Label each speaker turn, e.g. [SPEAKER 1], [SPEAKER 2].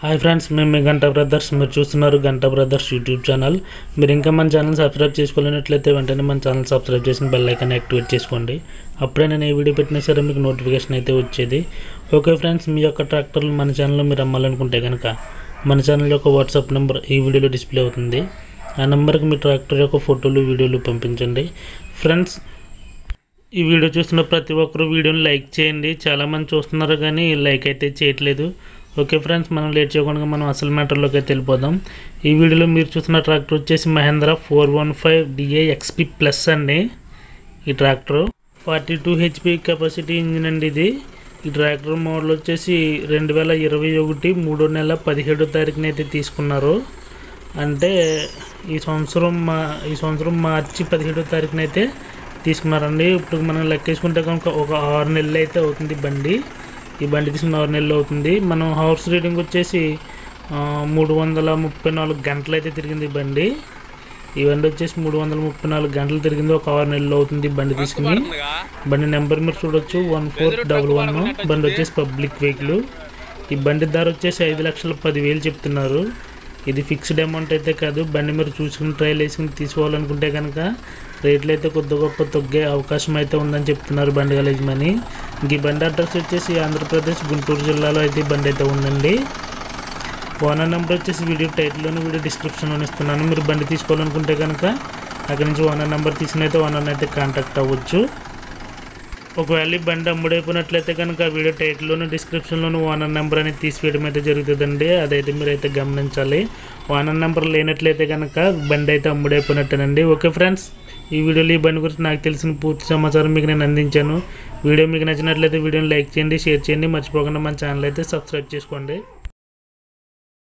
[SPEAKER 1] Hi friends మేము మీ గంట brothers. మీరు చూస్తున్నారు గంట బ్రదర్స్ యూట్యూబ్ ఛానల్. మీరు ఇంకా మన ఛానల్ సబ్స్క్రైబ్ చేసుకోలేనట్లయితే వెంటనే మన ఛానల్ సబ్స్క్రైబ్ చేసిన బెల్ ఐకాన్ యాక్టివేట్ చేసుకోండి. అప్పుడే నేను ఏ వీడియో పెట్టినా సరే మీకు నోటిఫికేషన్ అయితే వచ్చేది. ఓకే ఫ్రెండ్స్ మీ యొక్క ట్రాక్టర్లు మన ఛానల్లో మీరు అమ్మాలనుకుంటే కనుక మన ఛానల్ యొక్క వాట్సాప్ నెంబర్ ఈ వీడియోలో డిస్ప్లే అవుతుంది. ఆ నెంబర్కి మీ ట్రాక్టర్ యొక్క ఫోటోలు వీడియోలు పంపించండి. ఫ్రెండ్స్ ఈ వీడియో చూస్తున్న ప్రతి ఒక్కరు వీడియోని లైక్ చేయండి. చాలామంది చూస్తున్నారు కానీ లైక్ అయితే చేయట్లేదు. ఓకే ఫ్రెండ్స్ మనం లేట్ చేయకుండా మనం అసలు మ్యాటర్లోకి అయితే వెళ్ళిపోదాం. ఈ వీడియోలో మీరు చూస్తున్న ట్రాక్టర్ వచ్చేసి Mahindra four one five DI XP plus అండి. ఈ tractor forty two HP capacity engine అండి ఇది. ఈ ట్రాక్టర్ మోడల్ వచ్చేసి రెండు వేల ఇరవై ఒకటి మూడో నెల పదిహేడో తారీఖున అయితే తీసుకున్నారు. అంటే ఈ సంవత్సరం మా ఈ సంవత్సరం మార్చి పదిహేడో తారీఖున అయితే తీసుకున్నారండి. ఇప్పుడు మనం లెక్కేసుకుంటే కనుక ఒక ఆరు నెలలు అయితే అవుతుంది బండి. ఈ బండి తీసుకున్న ఆరు నెలలు అవుతుంది. మనం హౌస్ రీడింగ్ వచ్చేసి మూడు వందల ముప్పై నాలుగు గంటలు అయితే తిరిగింది బండి. ఈ బండి వచ్చేసి మూడు వందల ముప్పై నాలుగు గంటలు తిరిగింది. ఒక ఆరు నెలలు అవుతుంది బండి తీసుకుని. బండి నెంబర్ మీరు చూడొచ్చు. One four double one. బండి వచ్చేసి పబ్లిక్ వెహికల్. ఈ బండి ధర వచ్చేసి ఐదు లక్షల పదివేలు చెప్తున్నారు. ఇది ఫిక్స్డ్ అమౌంట్ అయితే కాదు. బండి మీరు చూసుకుని ట్రయల్ వేసుకుని తీసుకోవాలనుకుంటే కనుక రేట్లు అయితే కొద్ది గొప్ప తగ్గే అవకాశం అయితే ఉందని చెప్తున్నారు బండి గల ఇంక ఈ బండి అడ్రస్ వచ్చేసి ఆంధ్రప్రదేశ్ గుంటూరు జిల్లాలో అయితే ఈ బండి అయితే ఉందండి. ఓనర్ నెంబర్ వచ్చేసి వీడియో టైటిల్లోని వీడియో డిస్క్రిప్షన్లో ఇస్తున్నాను. మీరు బండి తీసుకోవాలనుకుంటే కనుక అక్కడి నుంచి ఓనర్ నెంబర్ తీసుకుని అయితే ఓనర్ని అయితే కాంటాక్ట్ అవ్వచ్చు. ఒకవేళ ఈ బండి అమ్ముడైపోయినట్లయితే కనుక ఆ వీడియో టైటిల్లోను డిస్క్రిప్షన్లోను ఓనర్ నెంబర్ అనేది తీసివేయడం అయితే జరుగుతుందండి. అదైతే మీరు అయితే గమనించాలి. ఓనర్ నెంబర్ లేనట్లయితే కనుక బండి అయితే అమ్ముడైపోయినట్టేనండి. ఓకే ఫ్రెండ్స్ ఈ వీడియోలో ఈ బండి గురించి నాకు తెలిసిన పూర్తి సమాచారం మీకు నేను అందించాను. వీడియో మీకు నచ్చినట్లయితే వీడియోని లైక్ చేయండి షేర్ చేయండి. మర్చిపోకుండా మన ఛానల్ అయితే సబ్స్క్రైబ్ చేసుకోండి.